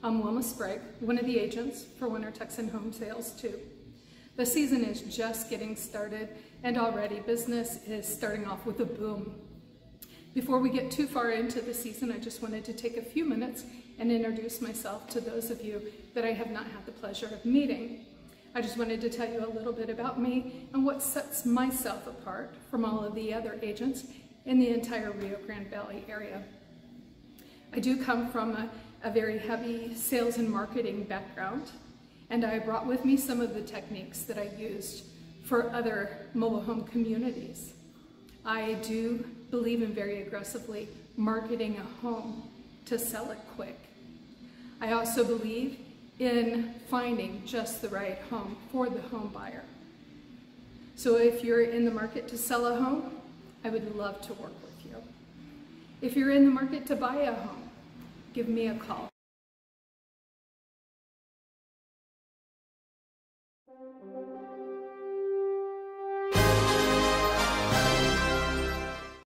I'm Wilma Sprague, one of the agents for Winter Texan Home Sales 2. The season is just getting started and already business is starting off with a boom. Before we get too far into the season, I just wanted to take a few minutes and introduce myself to those of you that I have not had the pleasure of meeting. I just wanted to tell you a little bit about me and what sets myself apart from all of the other agents in the entire Rio Grande Valley area. I do come from a, a very heavy sales and marketing background, and I brought with me some of the techniques that I used for other mobile home communities. I do believe in very aggressively marketing a home to sell it quick. I also believe in finding just the right home for the home buyer. So if you're in the market to sell a home, I would love to work with you. If you're in the market to buy a home, give me a call.